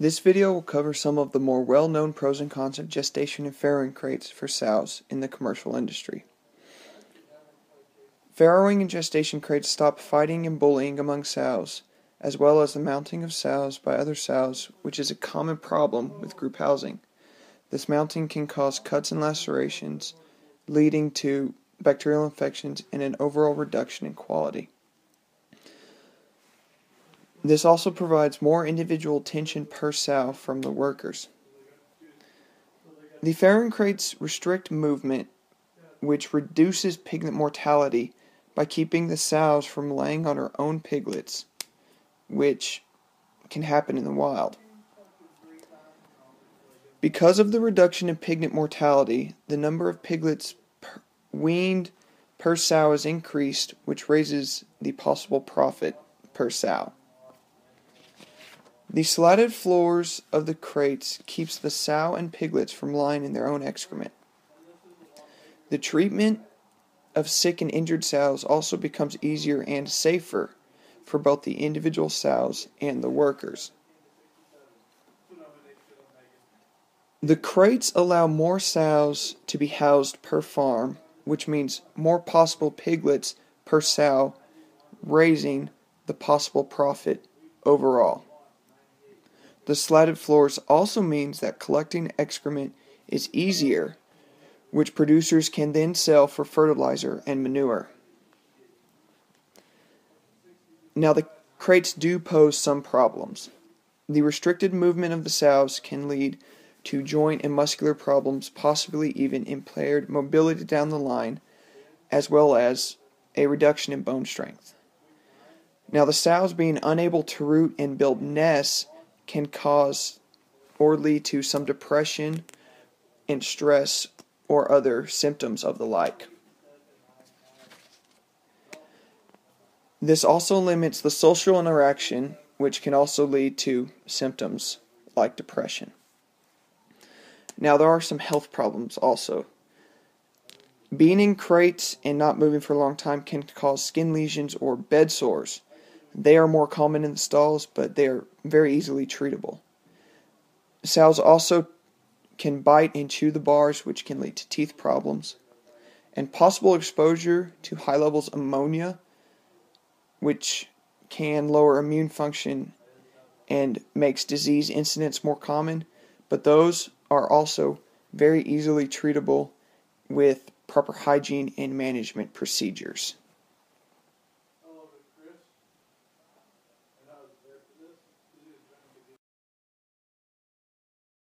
This video will cover some of the more well-known pros and cons of gestation and farrowing crates for sows in the commercial industry. Farrowing and gestation crates stop fighting and bullying among sows, as well as the mounting of sows by other sows, which is a common problem with group housing. This mounting can cause cuts and lacerations, leading to bacterial infections and an overall reduction in quality. This also provides more individual attention per sow from the workers. The farrowing crates restrict movement, which reduces piglet mortality by keeping the sows from laying on her own piglets, which can happen in the wild. Because of the reduction in piglet mortality, the number of piglets per weaned per sow is increased, which raises the possible profit per sow. The slatted floors of the crates keeps the sow and piglets from lying in their own excrement. The treatment of sick and injured sows also becomes easier and safer for both the individual sows and the workers. The crates allow more sows to be housed per farm, which means more possible piglets per sow, raising the possible profit overall. The slatted floors also means that collecting excrement is easier, which producers can then sell for fertilizer and manure. Now, the crates do pose some problems. The restricted movement of the sows can lead to joint and muscular problems, possibly even impaired mobility down the line, as well as a reduction in bone strength. Now, the sows being unable to root and build nests can cause or lead to some depression and stress or other symptoms of the like. This also limits the social interaction, which can also lead to symptoms like depression. Now, there are some health problems also. Being in crates and not moving for a long time can cause skin lesions or bed sores. They are more common in the stalls, but they are very easily treatable. Sows also can bite and chew the bars, which can lead to teeth problems, and possible exposure to high levels of ammonia, which can lower immune function and makes disease incidence more common, but those are also very easily treatable with proper hygiene and management procedures.